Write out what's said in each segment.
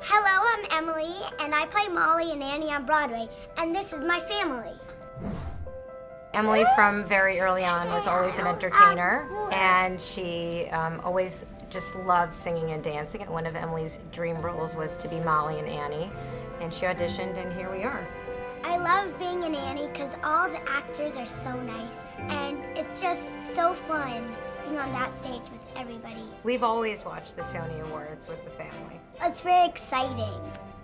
Hello, I'm Emily, and I play Molly and Annie on Broadway, and this is my family. Emily, from very early on, was always an entertainer, and she um, always just loved singing and dancing. And one of Emily's dream roles was to be Molly and Annie, and she auditioned, and here we are. I love being an Annie because all the actors are so nice, and it's just so fun being on that stage with everybody. We've always watched the Tony Awards with the family. It's very exciting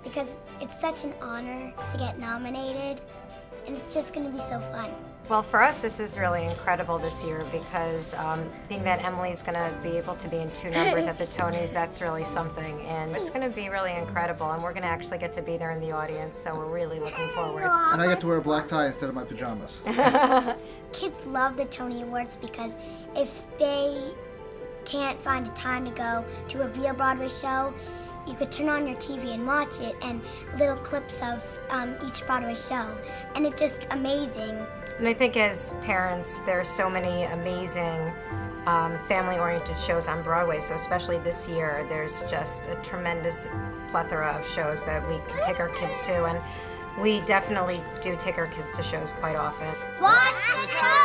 because it's such an honor to get nominated, and it's just going to be so fun. Well, for us, this is really incredible this year because um, being that Emily's going to be able to be in two numbers at the Tonys, that's really something. And it's going to be really incredible. And we're going to actually get to be there in the audience, so we're really looking forward. And I get to wear a black tie instead of my pajamas. Kids love the Tony Awards because if they can't find a time to go to a real Broadway show, you could turn on your TV and watch it and little clips of um, each Broadway show. And it's just amazing. And I think as parents, there are so many amazing um, family-oriented shows on Broadway. So especially this year, there's just a tremendous plethora of shows that we can take our kids to. And we definitely do take our kids to shows quite often. Watch the show!